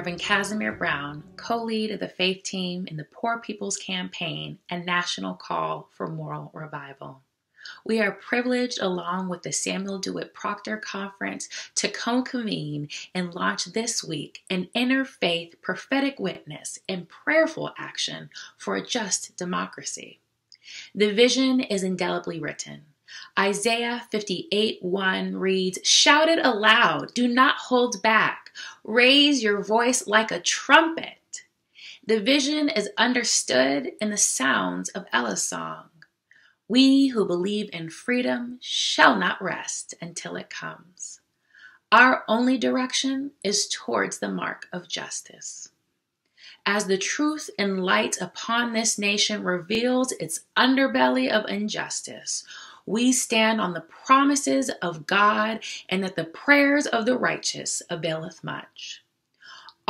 Reverend Kazimir Brown, co lead of the faith team in the Poor People's Campaign and National Call for Moral Revival. We are privileged, along with the Samuel DeWitt Proctor Conference, to co convene and launch this week an interfaith prophetic witness and prayerful action for a just democracy. The vision is indelibly written. Isaiah 58 1 reads, Shout it aloud, do not hold back, raise your voice like a trumpet. The vision is understood in the sounds of Ella's song. We who believe in freedom shall not rest until it comes. Our only direction is towards the mark of justice. As the truth and light upon this nation reveals its underbelly of injustice, we stand on the promises of God and that the prayers of the righteous availeth much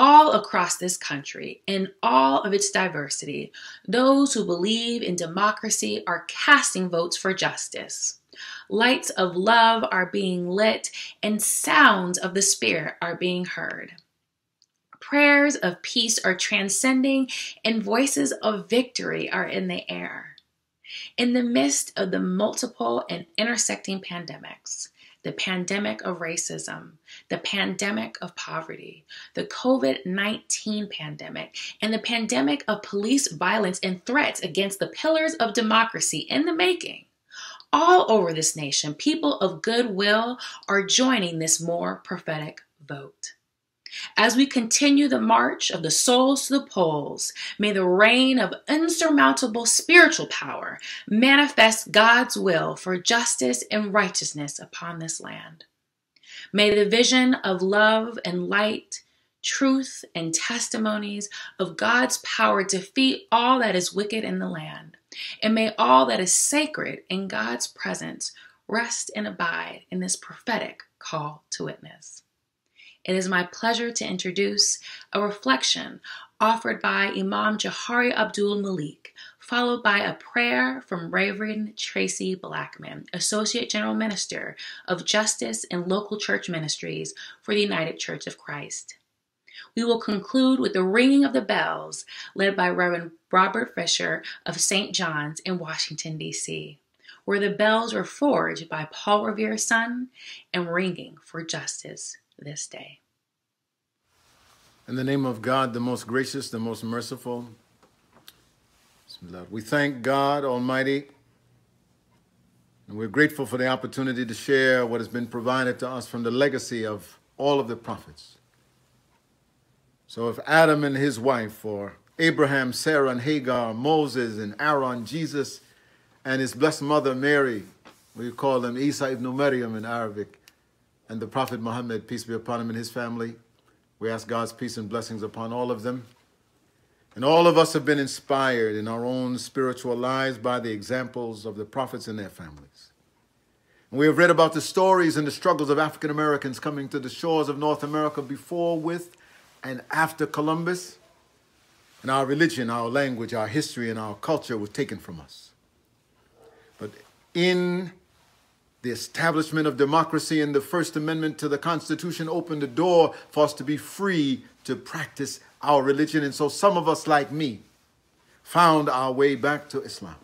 all across this country, in all of its diversity, those who believe in democracy are casting votes for justice. Lights of love are being lit, and sounds of the Spirit are being heard. Prayers of peace are transcending, and voices of victory are in the air. In the midst of the multiple and intersecting pandemics, the pandemic of racism, the pandemic of poverty, the COVID 19 pandemic, and the pandemic of police violence and threats against the pillars of democracy in the making. All over this nation, people of goodwill are joining this more prophetic vote. As we continue the march of the souls to the polls, may the reign of insurmountable spiritual power manifest God's will for justice and righteousness upon this land. May the vision of love and light, truth and testimonies of God's power defeat all that is wicked in the land. And may all that is sacred in God's presence rest and abide in this prophetic call to witness it is my pleasure to introduce a reflection offered by Imam Johari Abdul Malik, followed by a prayer from Reverend Traci Blackmon, Associate General Minister of Justice and Local Church Ministries for the United Church of Christ. We will conclude with the ringing of the bells, led by Reverend Robert Fisher of St. John's in Washington, D.C., where the bells were forged by Paul Revere's son and ringing for justice this day. In the name of God, the most gracious, the most merciful, we thank God Almighty, and we're grateful for the opportunity to share what has been provided to us from the legacy of all of the prophets. So if Adam and his wife, or Abraham, Sarah, and Hagar, Moses, and Aaron, Jesus, and his blessed mother Mary, we call them Isa ibn Maryam in Arabic, and the Prophet Muhammad, peace be upon him and his family. We ask God's peace and blessings upon all of them. And all of us have been inspired in our own spiritual lives by the examples of the prophets and their families. And we have read about the stories and the struggles of African Americans coming to the shores of North America before, with, and after Columbus. And our religion, our language, our history, and our culture was taken from us. But in the establishment of democracy and the First Amendment to the Constitution opened the door for us to be free to practice our religion. And so some of us, like me, found our way back to Islam.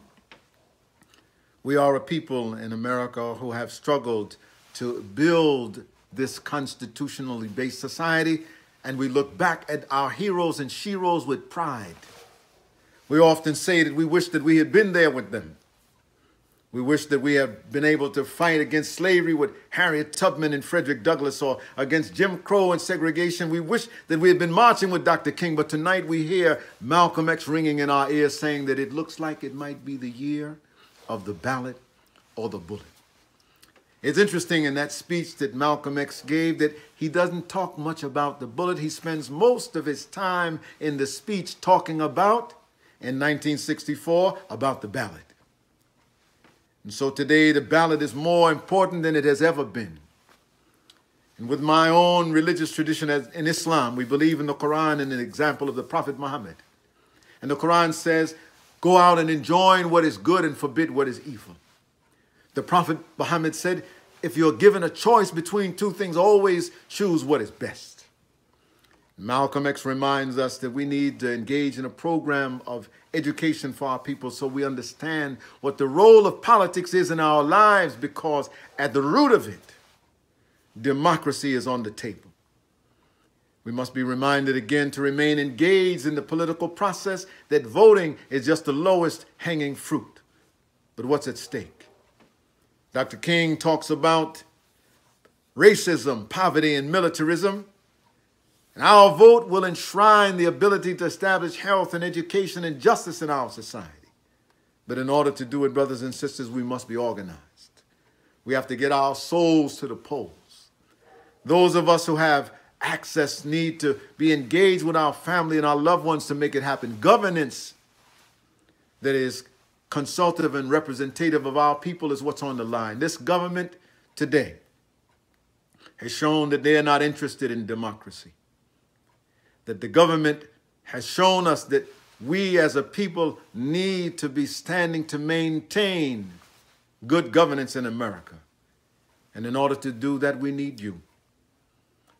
We are a people in America who have struggled to build this constitutionally based society, and we look back at our heroes and sheroes with pride. We often say that we wish that we had been there with them. We wish that we had been able to fight against slavery with Harriet Tubman and Frederick Douglass or against Jim Crow and segregation. We wish that we had been marching with Dr. King, but tonight we hear Malcolm X ringing in our ears saying that it looks like it might be the year of the ballot or the bullet. It's interesting in that speech that Malcolm X gave that he doesn't talk much about the bullet. He spends most of his time in the speech talking about, in 1964, about the ballot. And so today the ballot is more important than it has ever been. And with my own religious tradition as in Islam, we believe in the Quran and an example of the Prophet Muhammad. And the Quran says, go out and enjoin what is good and forbid what is evil. The Prophet Muhammad said, if you're given a choice between two things, always choose what is best. Malcolm X reminds us that we need to engage in a program of education for our people so we understand what the role of politics is in our lives because at the root of it, democracy is on the table. We must be reminded again to remain engaged in the political process that voting is just the lowest hanging fruit. But what's at stake? Dr. King talks about racism, poverty, and militarism. And our vote will enshrine the ability to establish health and education and justice in our society. But in order to do it, brothers and sisters, we must be organized. We have to get our souls to the polls. Those of us who have access need to be engaged with our family and our loved ones to make it happen. Governance that is consultative and representative of our people is what's on the line. This government today has shown that they are not interested in democracy that the government has shown us that we as a people need to be standing to maintain good governance in America. And in order to do that, we need you.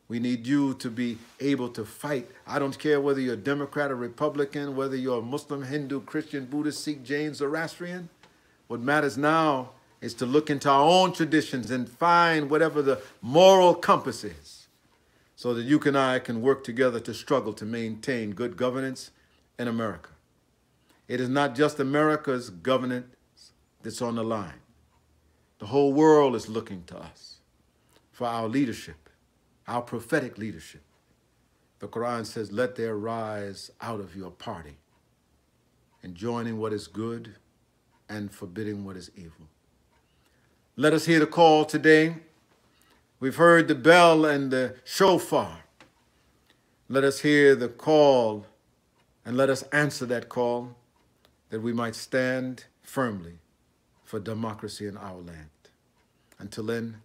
We need you to be able to fight. I don't care whether you're Democrat or Republican, whether you're Muslim, Hindu, Christian, Buddhist, Sikh, Jain, Zoroastrian. What matters now is to look into our own traditions and find whatever the moral compass is so that you and I can work together to struggle to maintain good governance in America. It is not just America's governance that's on the line. The whole world is looking to us for our leadership, our prophetic leadership. The Quran says, let there rise out of your party and joining what is good and forbidding what is evil. Let us hear the call today We've heard the bell and the shofar. Let us hear the call and let us answer that call that we might stand firmly for democracy in our land. Until then,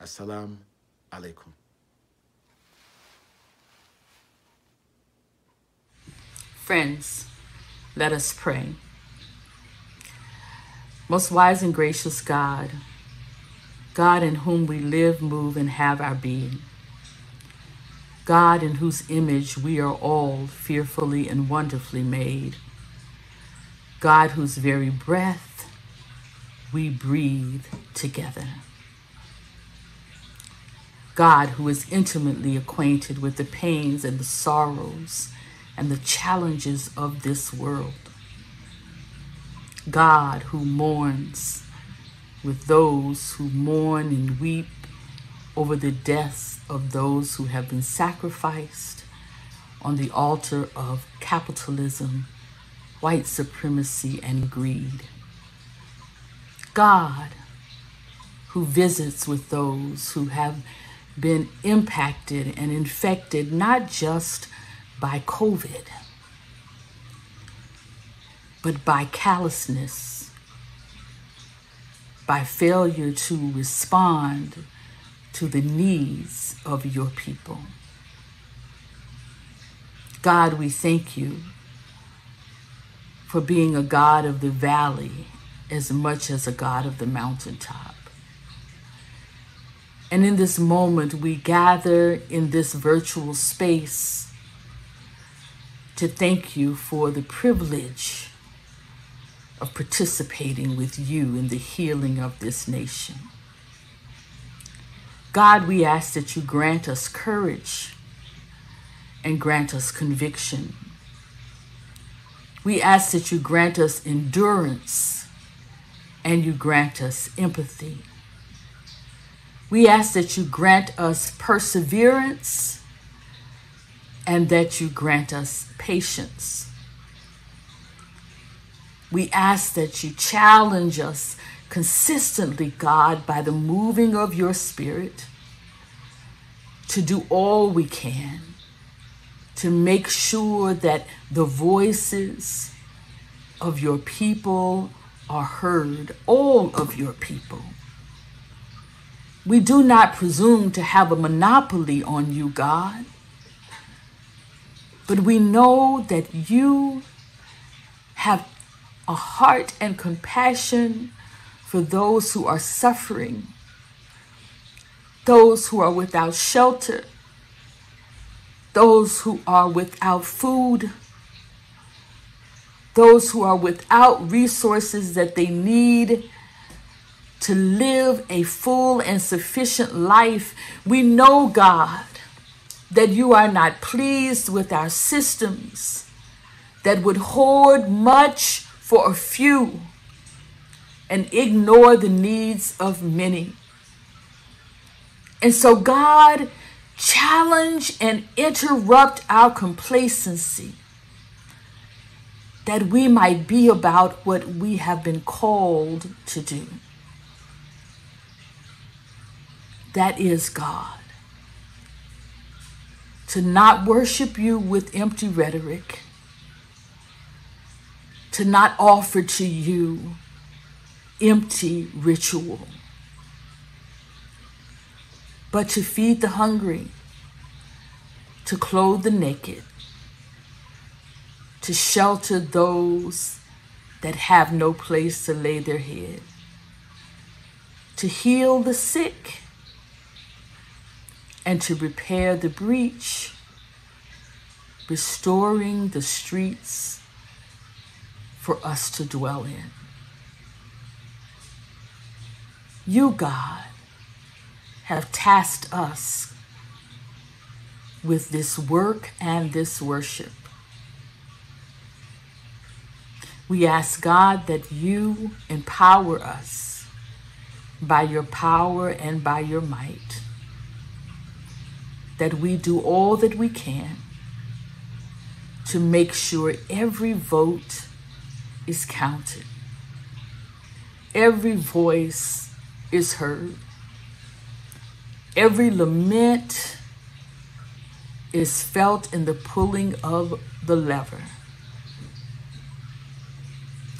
Assalamu alaikum. Friends, let us pray. Most wise and gracious God, God in whom we live, move, and have our being. God in whose image we are all fearfully and wonderfully made. God whose very breath we breathe together. God who is intimately acquainted with the pains and the sorrows and the challenges of this world. God who mourns with those who mourn and weep over the deaths of those who have been sacrificed on the altar of capitalism, white supremacy, and greed. God, who visits with those who have been impacted and infected not just by COVID, but by callousness by failure to respond to the needs of your people. God, we thank you for being a God of the valley as much as a God of the mountaintop. And in this moment, we gather in this virtual space to thank you for the privilege of participating with you in the healing of this nation. God, we ask that you grant us courage and grant us conviction. We ask that you grant us endurance and you grant us empathy. We ask that you grant us perseverance and that you grant us patience. We ask that you challenge us consistently, God, by the moving of your Spirit to do all we can to make sure that the voices of your people are heard, all of your people. We do not presume to have a monopoly on you, God, but we know that you have a heart and compassion for those who are suffering, those who are without shelter, those who are without food, those who are without resources that they need to live a full and sufficient life. We know, God, that you are not pleased with our systems that would hoard much for a few and ignore the needs of many. And so, God, challenge and interrupt our complacency that we might be about what we have been called to do. That is God. To not worship you with empty rhetoric, to not offer to you empty ritual but to feed the hungry, to clothe the naked, to shelter those that have no place to lay their head, to heal the sick, and to repair the breach, restoring the streets for us to dwell in. You, God, have tasked us with this work and this worship. We ask God that you empower us by your power and by your might, that we do all that we can to make sure every vote is counted, every voice is heard Every lament is felt in the pulling of the lever.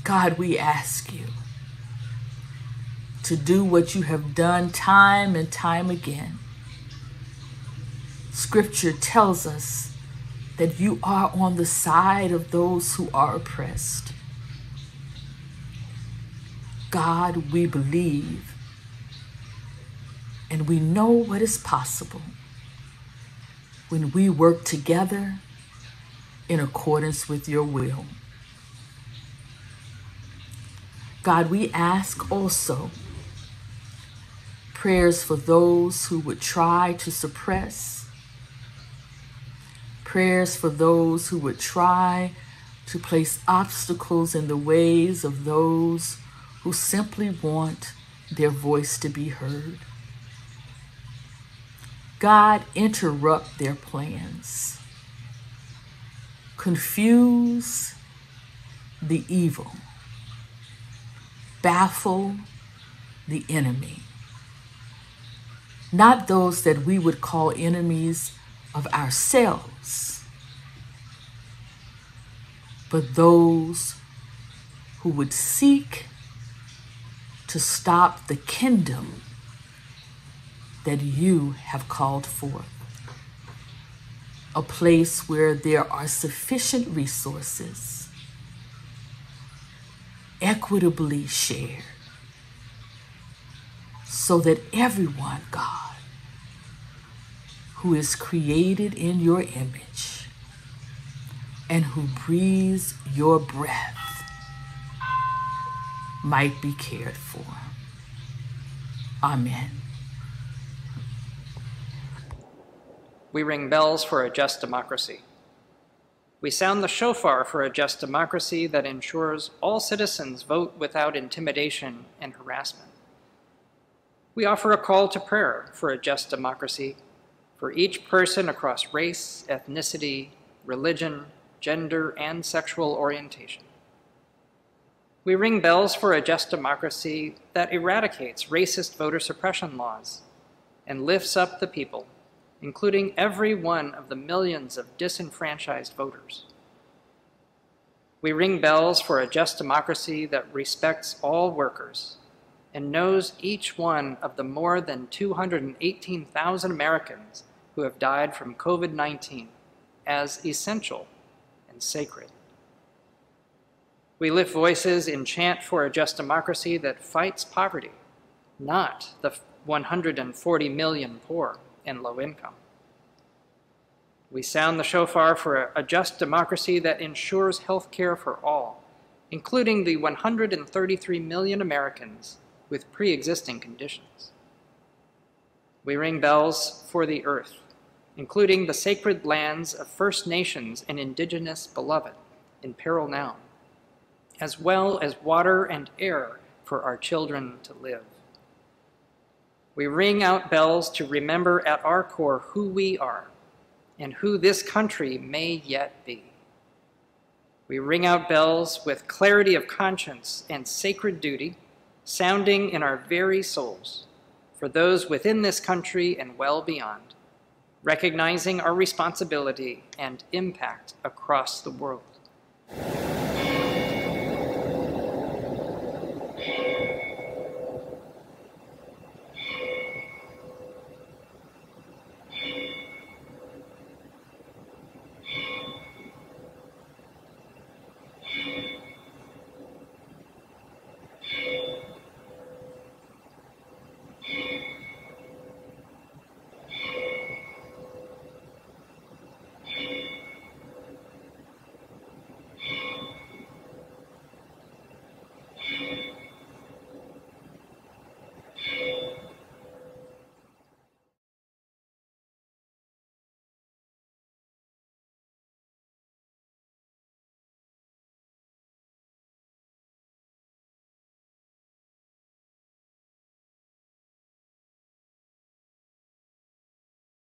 God, we ask you to do what you have done time and time again. Scripture tells us that you are on the side of those who are oppressed. God, we believe and we know what is possible when we work together in accordance with your will. God, we ask also prayers for those who would try to suppress, prayers for those who would try to place obstacles in the ways of those who simply want their voice to be heard. God interrupt their plans, confuse the evil, baffle the enemy. Not those that we would call enemies of ourselves, but those who would seek to stop the kingdom that you have called forth. A place where there are sufficient resources, equitably shared, so that everyone, God, who is created in your image and who breathes your breath might be cared for. Amen. We ring bells for a just democracy. We sound the shofar for a just democracy that ensures all citizens vote without intimidation and harassment. We offer a call to prayer for a just democracy for each person across race, ethnicity, religion, gender, and sexual orientation. We ring bells for a just democracy that eradicates racist voter suppression laws and lifts up the people including every one of the millions of disenfranchised voters. We ring bells for a just democracy that respects all workers and knows each one of the more than 218,000 Americans who have died from COVID 19 as essential and sacred. We lift voices in chant for a just democracy that fights poverty, not the 140 million poor and low income. We sound the shofar for a just democracy that ensures health care for all, including the 133 million Americans with pre existing conditions. We ring bells for the earth, including the sacred lands of First Nations and Indigenous beloved in peril now, as well as water and air for our children to live. We ring out bells to remember at our core who we are and who this country may yet be. We ring out bells with clarity of conscience and sacred duty, sounding in our very souls for those within this country and well beyond, recognizing our responsibility and impact across the world.